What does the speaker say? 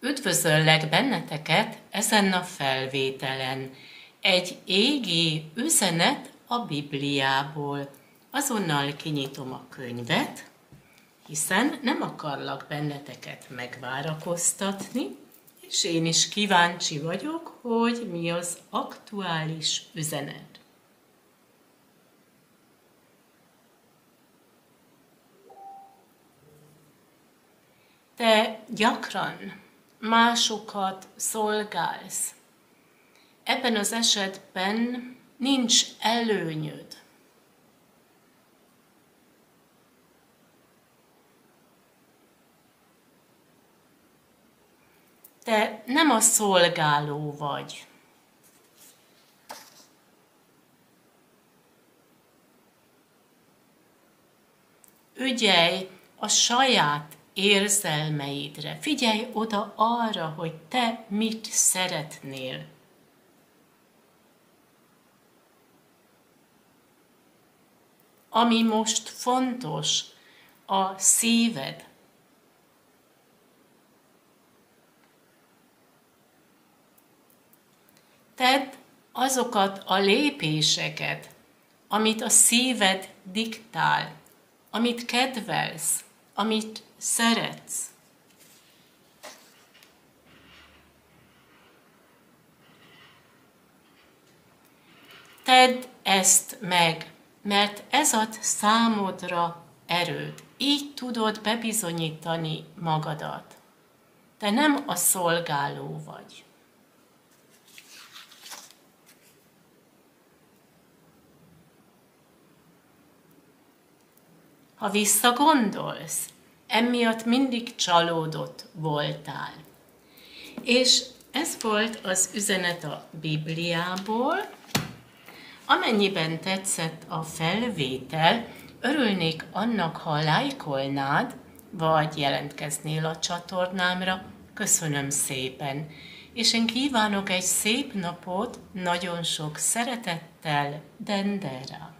Üdvözöllek benneteket ezen a felvételen. Egy égi üzenet a Bibliából. Azonnal kinyitom a könyvet, hiszen nem akarlak benneteket megvárakoztatni, és én is kíváncsi vagyok, hogy mi az aktuális üzenet. Te gyakran másokat szolgálsz. Ebben az esetben nincs előnyöd. Te nem a szolgáló vagy. Ügyelj a saját érzelmeidre. Figyelj oda arra, hogy te mit szeretnél. Ami most fontos, a szíved. Tedd azokat a lépéseket, amit a szíved diktál, amit kedvelsz, amit szeretsz. Tedd ezt meg, mert ez ad számodra erőt. Így tudod bebizonyítani magadat. Te nem a szolgáló vagy. Ha visszagondolsz, emiatt mindig csalódott voltál. És ez volt az üzenet a Bibliából. Amennyiben tetszett a felvétel, örülnék annak, ha lájkolnád, vagy jelentkeznél a csatornámra. Köszönöm szépen! És én kívánok egy szép napot, nagyon sok szeretettel, Dendera!